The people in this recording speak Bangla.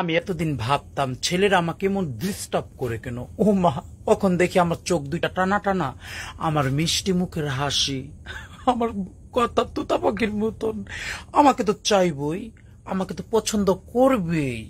আমি এতদিন ভাবতাম, ছেলেরা আমাকে এমন ডিস্টার্ব করে কেন? ও মা, কখন দেখি আমার চোখ দুইটা টানা টানা, আমার মিষ্টি মুখের হাসি, আমার কথা তুতা পাখির মতন। আমাকে তো চাইবই, আমাকে তো পছন্দ করবেই।